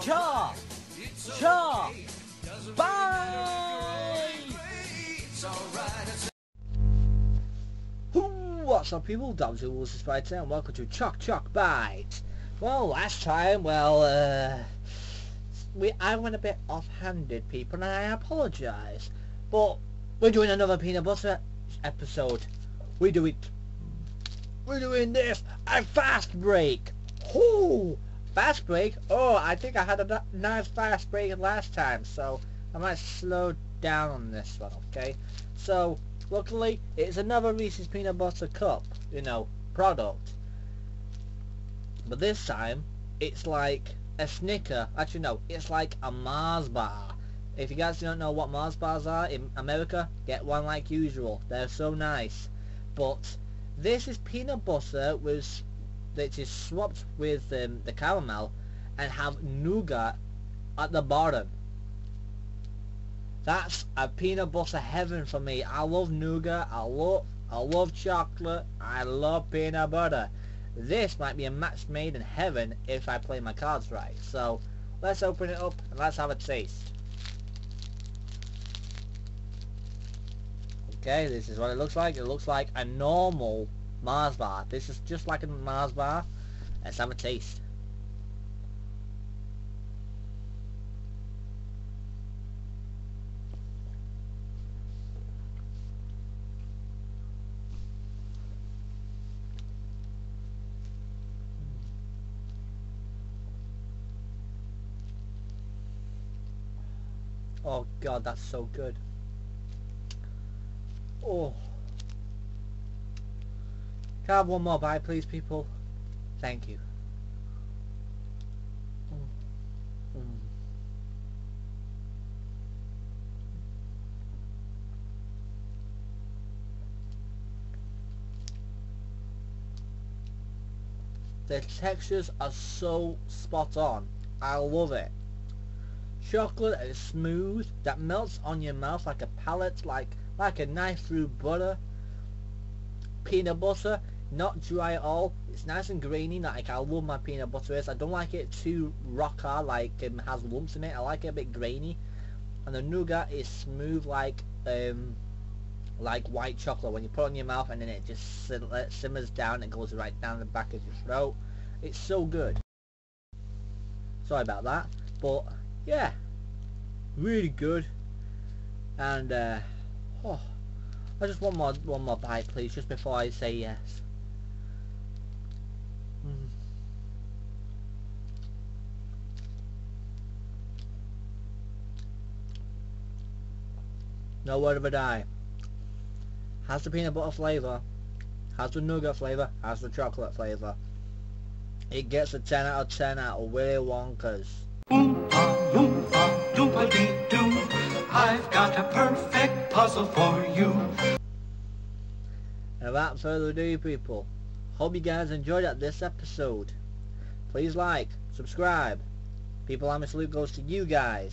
Cha! Cha! Bye! What's up people, Dubs Wolves Spider and welcome to Choc Choc Bite. Well, last time, well, uh, we I went a bit off-handed, people, and I apologise. But we're doing another peanut butter episode. We do it. We're doing this. A fast break. Whoo! Fast break? Oh, I think I had a nice fast break last time, so I might slow down on this one, okay? So, luckily, it's another Reese's Peanut Butter Cup, you know, product. But this time, it's like a Snicker. Actually, no, it's like a Mars bar. If you guys don't know what Mars bars are in America, get one like usual. They're so nice. But this is peanut butter with that is swapped with um, the caramel and have nougat at the bottom. That's a peanut butter heaven for me. I love nougat. I love I love chocolate. I love peanut butter. This might be a match made in heaven if I play my cards right. So let's open it up and let's have a taste. Okay, this is what it looks like. It looks like a normal Mars bar. This is just like a Mars bar. Let's have a taste. Oh god, that's so good. Oh. Can I have one more bite, please, people? Thank you. The textures are so spot on. I love it. Chocolate is smooth, that melts on your mouth like a pallet, like like a knife through butter. Peanut butter, not dry at all. It's nice and grainy, like I love my peanut butter is. I don't like it too rock hard, like it um, has lumps in it. I like it a bit grainy. And the nougat is smooth like um, like white chocolate when you put it in your mouth and then it just simmers down and goes right down the back of your throat. It's so good. Sorry about that, but yeah, really good. And uh, oh, I just want more one more bite, please, just before I say yes. Mm. No word of a die. Has the peanut butter flavour, has the nougat flavour, has the chocolate flavour. It gets a 10 out of 10 out of Willy Wonka's. without further ado people, hope you guys enjoyed this episode. Please like, subscribe. People, I'm Luke goes to you guys.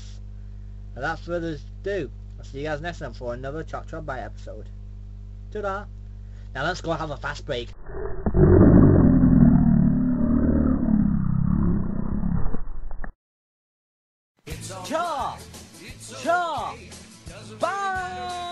Without further ado, I'll see you guys next time for another Choc Choc Bite episode. Ta-da! Now let's go have a fast break. Chop! Chop! Bye!